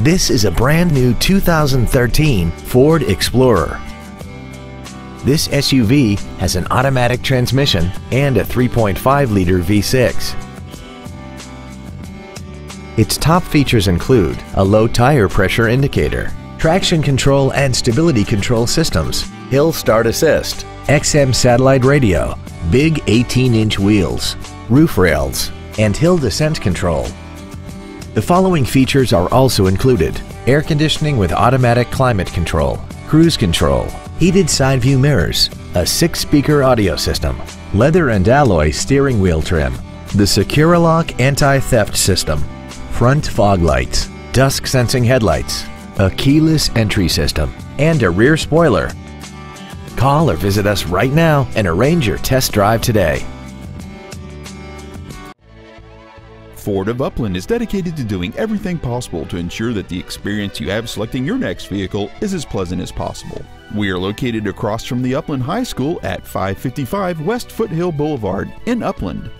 This is a brand new 2013 Ford Explorer. This SUV has an automatic transmission and a 3.5-liter V6. Its top features include a low tire pressure indicator, traction control and stability control systems, hill start assist, XM satellite radio, big 18-inch wheels, roof rails, and hill descent control. The following features are also included. Air conditioning with automatic climate control, cruise control, heated side view mirrors, a six-speaker audio system, leather and alloy steering wheel trim, the Securilock anti-theft system, front fog lights, dusk sensing headlights, a keyless entry system, and a rear spoiler. Call or visit us right now and arrange your test drive today. Ford of Upland is dedicated to doing everything possible to ensure that the experience you have selecting your next vehicle is as pleasant as possible. We are located across from the Upland High School at 555 West Foothill Boulevard in Upland.